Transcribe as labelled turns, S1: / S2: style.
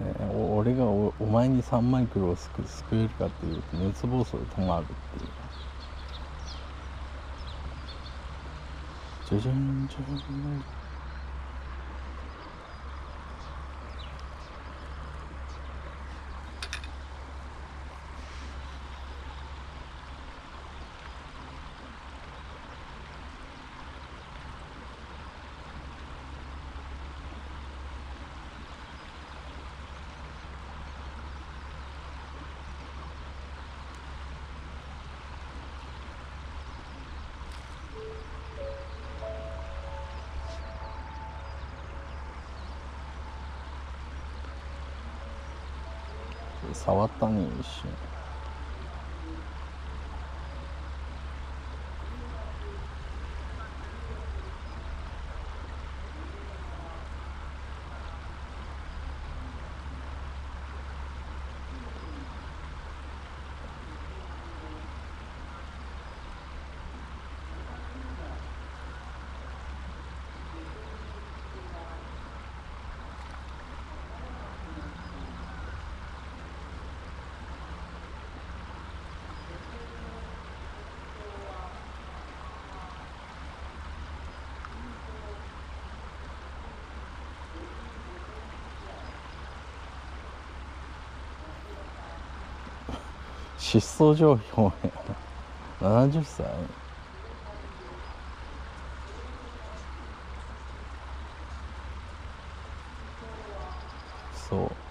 S1: えー、俺がお前に3マイクロを救救えるかっていうと熱暴走で止まるっていう。じゃじゃんじゃん触ったね一瞬。失踪状況。や70歳。そう。